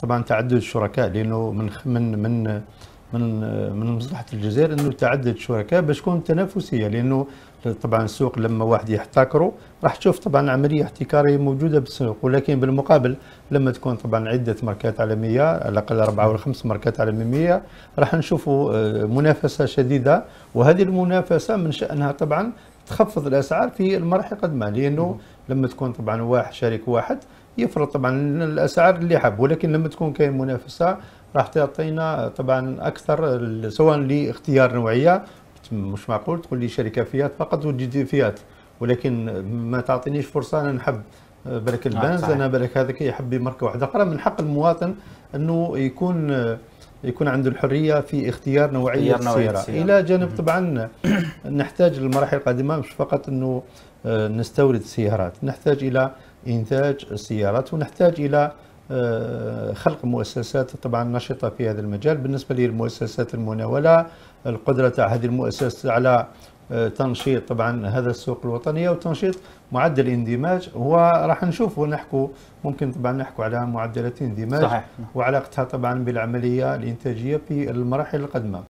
طبعا تعدد الشركاء لأنه من من من من من مصلحة الجزائر إنه تعدد الشركاء باش تكون تنافسية لأنه طبعا السوق لما واحد يحتكره راح تشوف طبعا عملية احتكارية موجودة بالسوق ولكن بالمقابل لما تكون طبعا عدة ماركات عالمية على الأقل أربعة ولا خمس ماركات عالمية راح نشوفوا آه، منافسة شديدة وهذه المنافسة من شأنها طبعا تخفض الأسعار في المراحل القادمة لأنه لما تكون طبعا واحد شريك واحد يفرض طبعا الأسعار اللي حب ولكن لما تكون كاين منافسة راح تعطينا طبعا أكثر سواء لاختيار نوعية مش معقول تقول لي شركة فيات فقط وتجي فيات ولكن ما تعطينيش فرصة أنا نحب بالك البنز أنا بالك هذاك يحب ماركه واحدة أخرى. من حق المواطن أنه يكون يكون عنده الحرية في اختيار نوعية السيارة. إلى جانب طبعا نحتاج للمراحل القادمة مش فقط أنه آه، نستورد السيارات نحتاج إلى إنتاج السيارات ونحتاج إلى آه، خلق مؤسسات طبعا نشطة في هذا المجال. بالنسبة للمؤسسات المناولة القدرة تاع هذه المؤسسات على آه، تنشيط طبعا هذا السوق الوطنيه وتنشيط معدل الاندماج وراح نشوف ونحكوا ممكن طبعا نحكوا على معدلات الاندماج صحيح. وعلاقتها طبعا بالعملية الإنتاجية في المراحل القادمة.